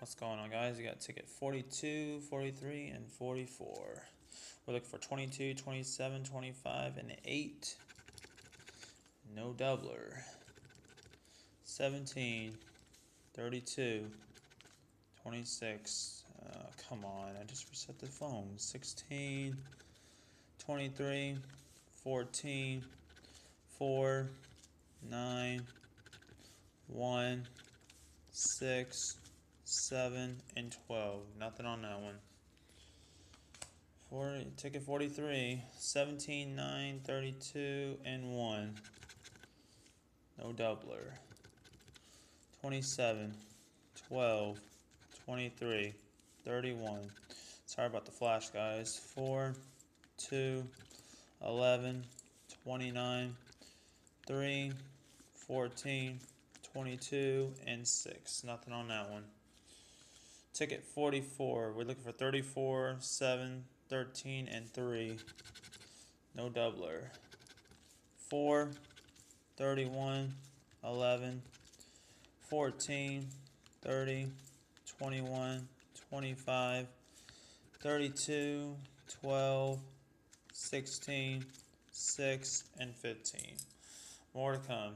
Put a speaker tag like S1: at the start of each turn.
S1: What's going on, guys? You got ticket 42, 43, and 44. We're looking for 22, 27, 25, and 8. No doubler. 17, 32, 26. Uh, come on, I just reset the phone. 16, 23, 14, 4, 9, 1, 6, 7, and 12. Nothing on that one. 40, ticket 43, 17, 9, 32, and 1. No doubler. 27, 12, 23, 31. Sorry about the flash, guys. 4, 2, 11, 29, 3, 14, 22, and 6. Nothing on that one. Ticket 44. We're looking for 34, 7, 13, and 3. No doubler. 4, 31, 11, 14, 30, 21, 25, 32, 12, 16, 6, and 15. More to come.